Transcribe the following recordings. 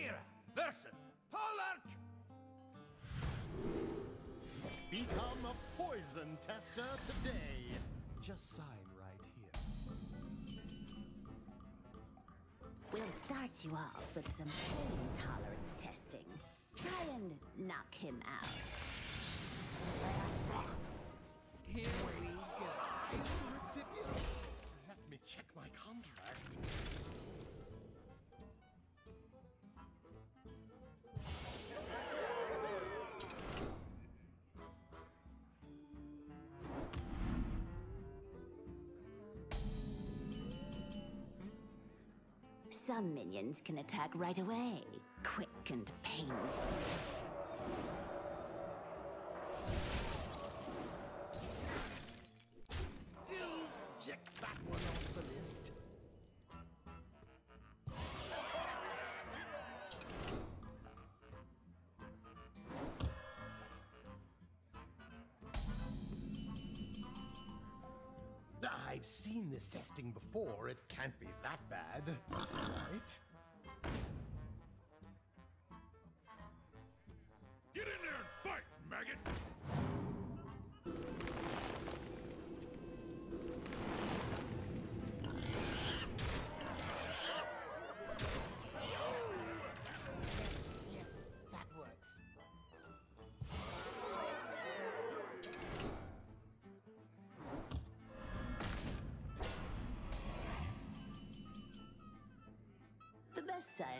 Myra versus Poluck. Become a poison tester today. Just sign right here. We'll start you off with some pain tolerance testing. Try and knock him out. Here we go. Some minions can attack right away, quick and painful. Check that one this testing before. It can't be that bad, right?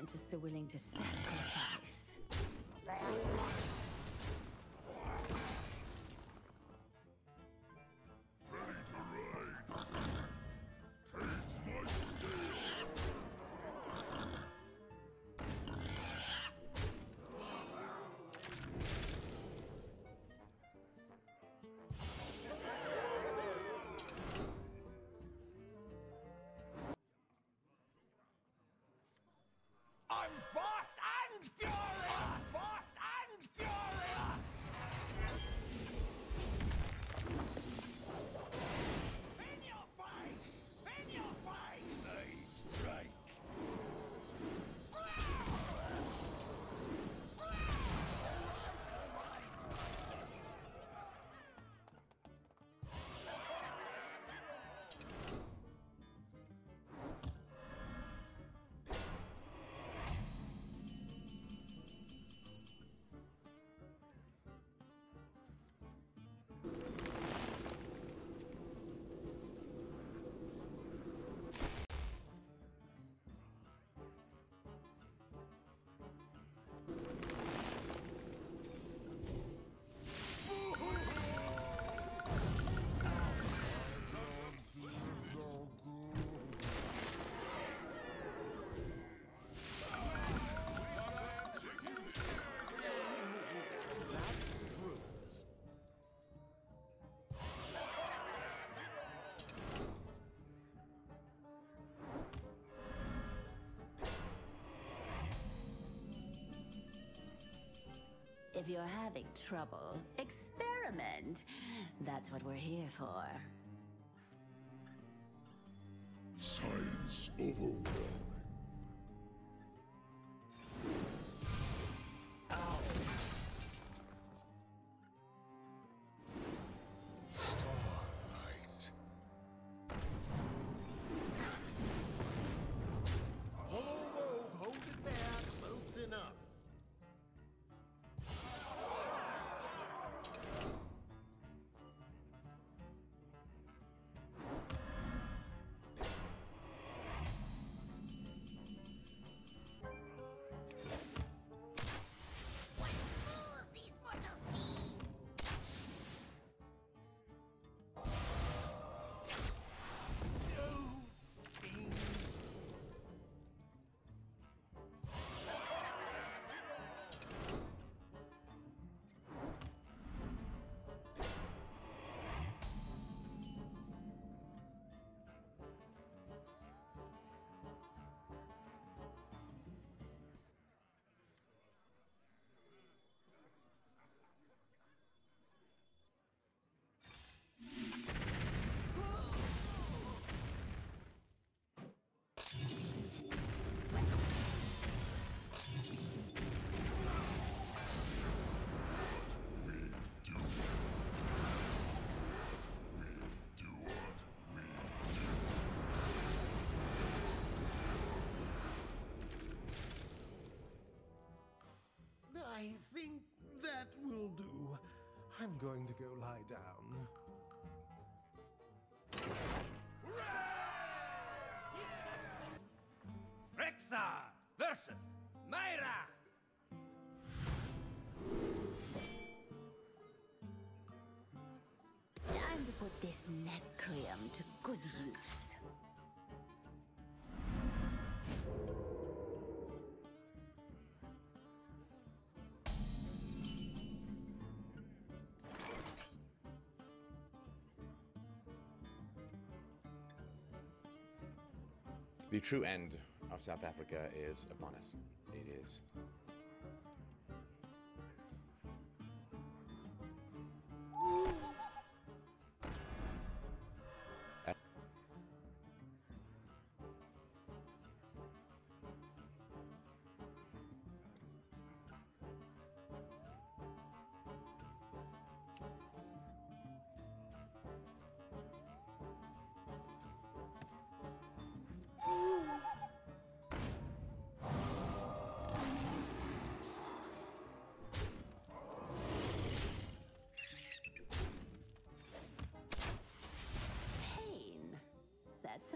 Best scientists are willing to sacrifice. And If you're having trouble, experiment. That's what we're here for. Science overwhelming. I'm going to go lie down. The true end of South Africa is upon us. It is.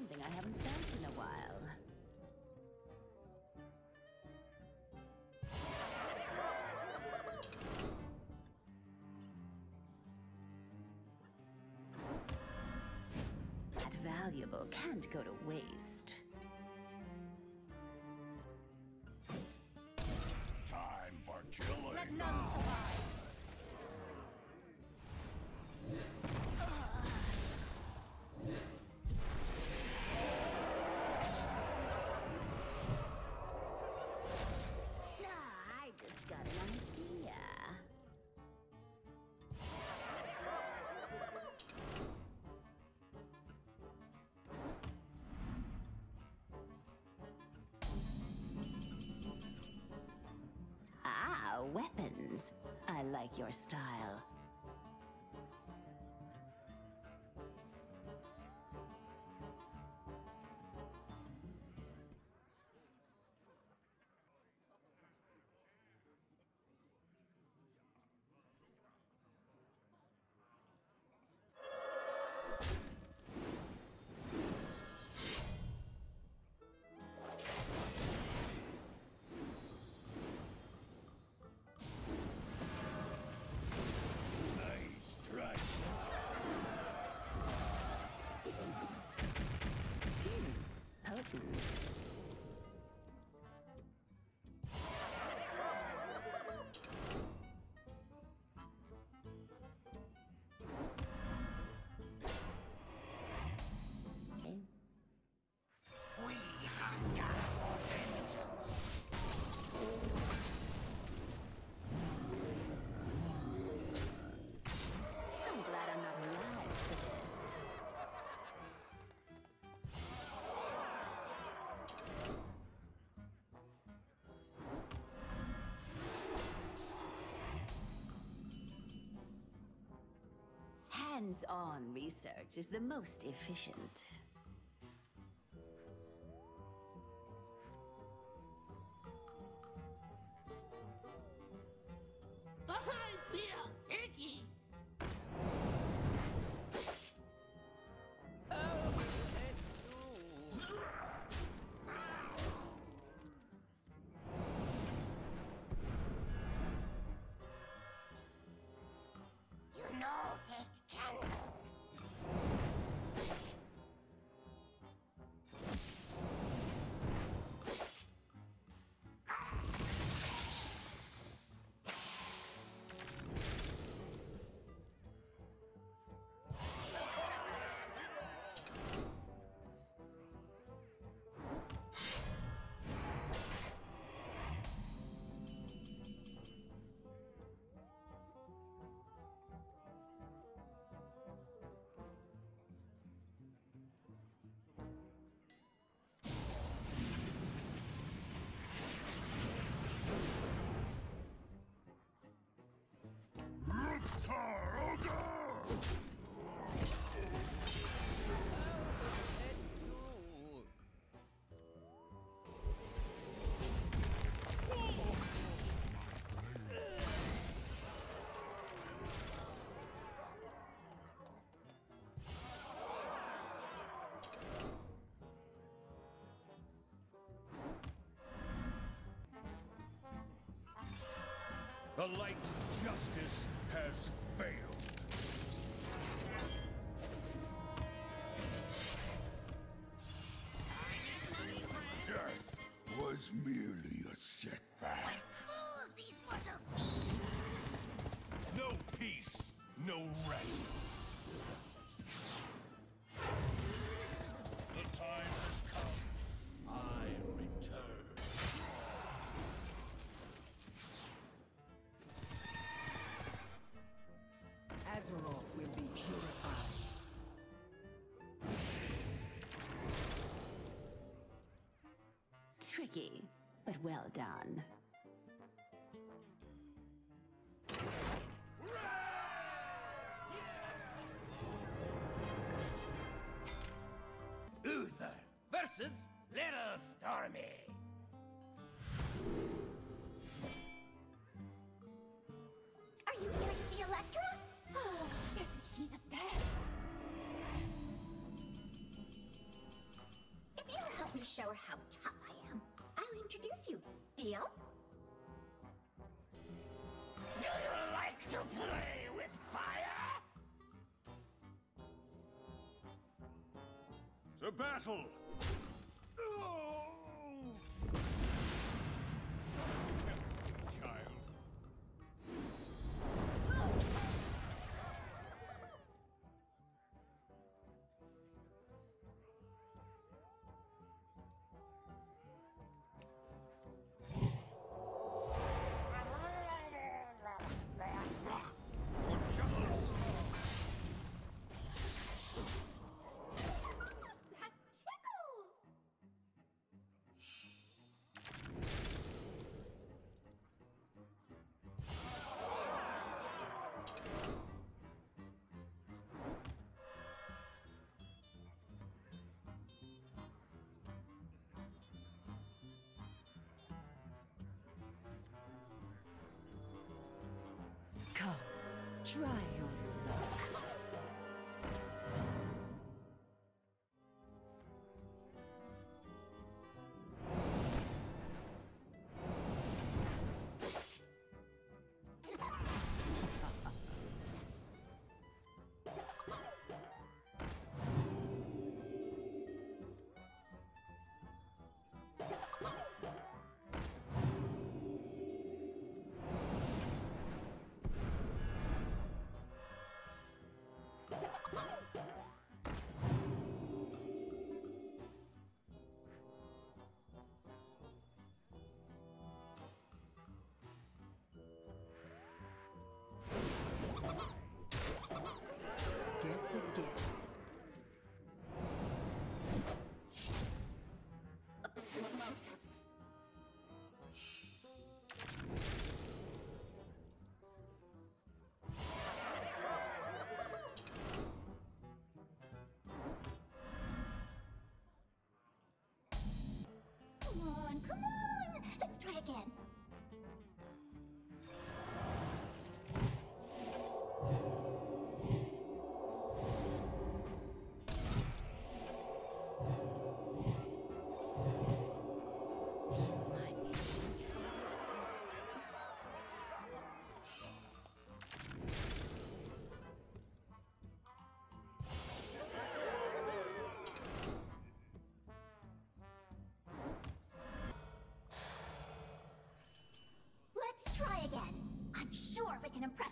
Something I haven't in a while. That valuable can't go to waste. I like your style. Hands-on research is the most efficient. Light's justice has failed. Azeroth will be purified. Tricky, but well done. Show her how tough I am, I'll introduce you. Deal? Do you like to play with fire? To battle! Try Come on! Let's try again.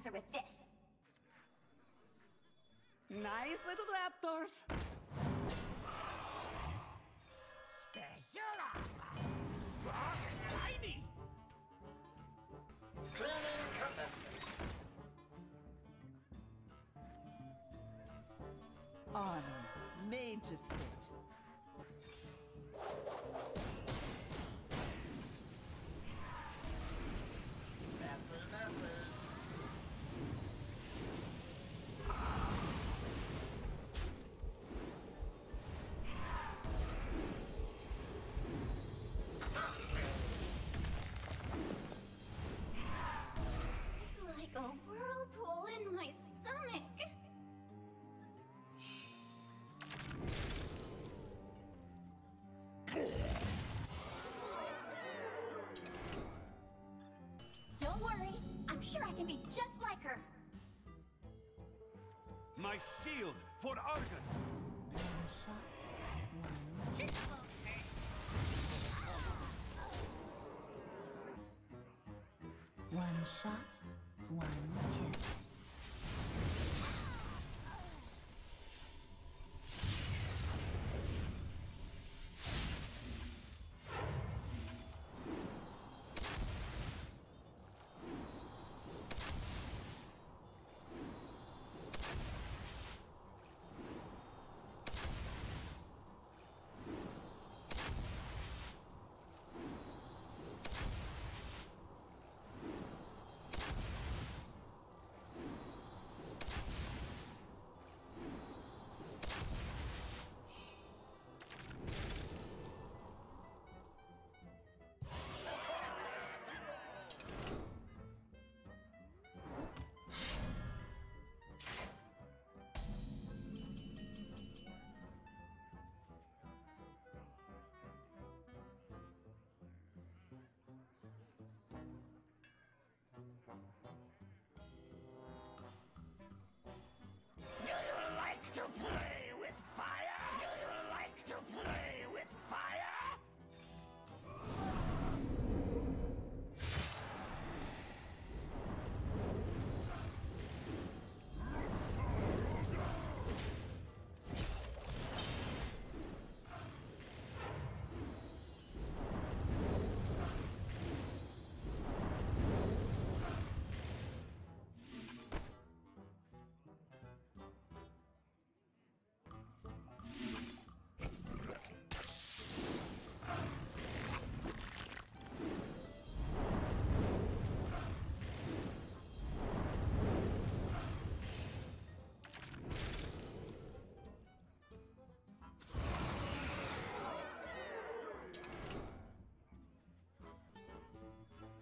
With this. Nice little raptors. Special offer. Tiny. Commences. To fit. I'm sure I can be just like her. My shield for Argon! One shot, one kill. One shot, one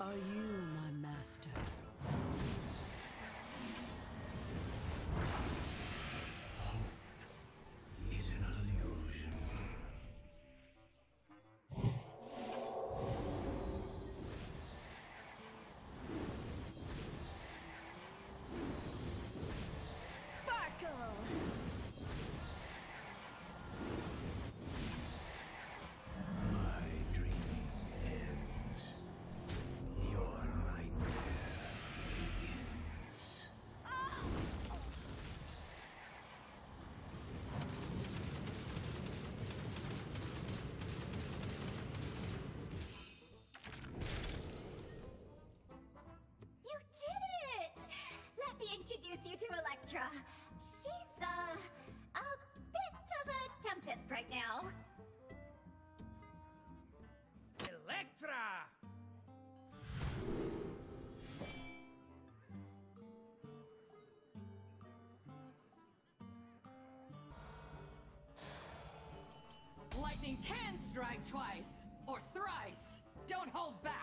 Are you my master? You to Electra. She's, uh, a bit of a tempest right now. Electra! Lightning can strike twice, or thrice. Don't hold back.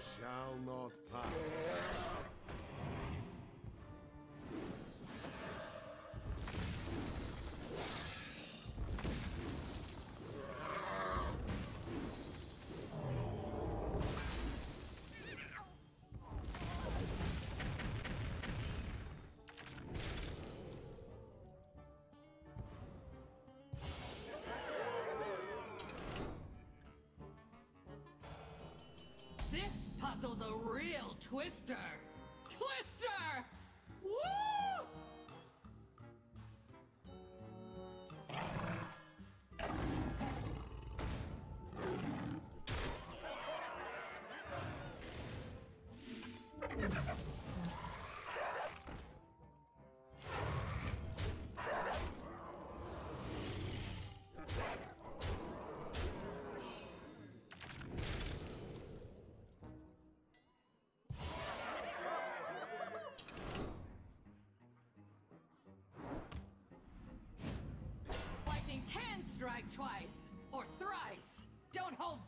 Shall not pass. A real. Twister! twice or thrice. Don't hold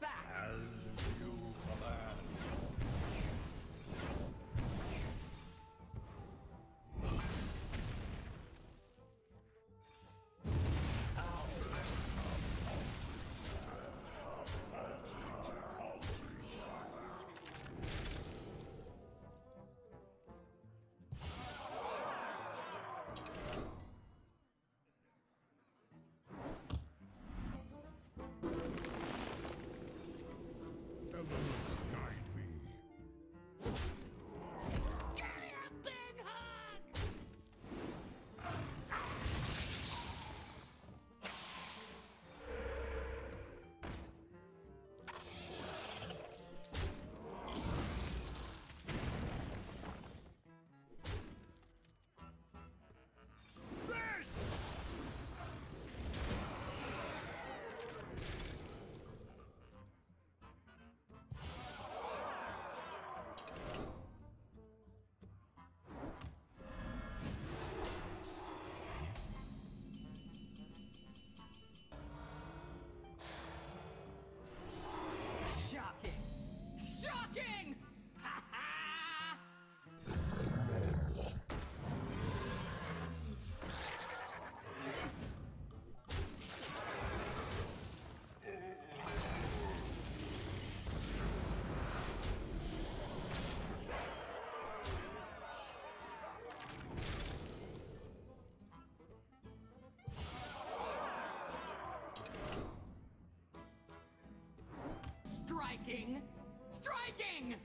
striking! Striking!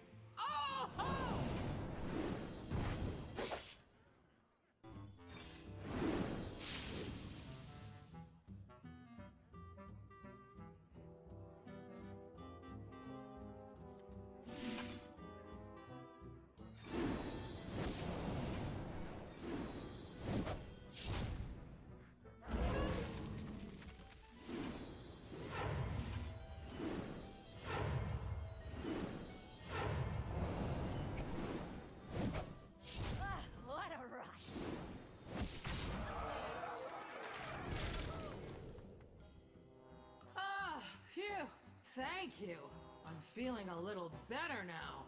Thank you. I'm feeling a little better now.